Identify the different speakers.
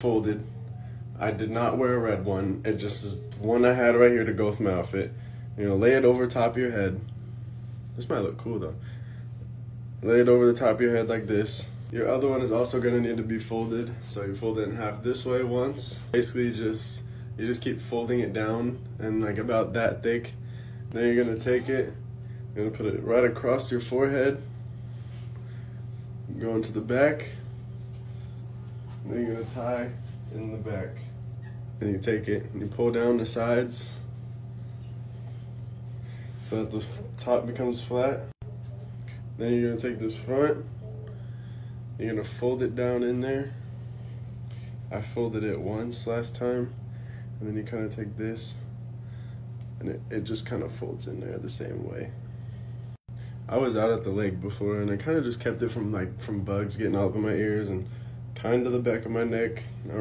Speaker 1: folded. I did not wear a red one. It just is one I had right here to go with my outfit. You know, lay it over top of your head. This might look cool though. Lay it over the top of your head like this. Your other one is also gonna need to be folded. So you fold it in half this way once. Basically just, you just keep folding it down and like about that thick. Then you're gonna take it, you're gonna put it right across your forehead. Go into the back. Then you're gonna tie in the back. Then you take it and you pull down the sides so that the top becomes flat. Then you're gonna take this front, you're gonna fold it down in there. I folded it once last time, and then you kind of take this and it, it just kind of folds in there the same way. I was out at the lake before and I kind of just kept it from like from bugs getting up in my ears and kind of the back of my neck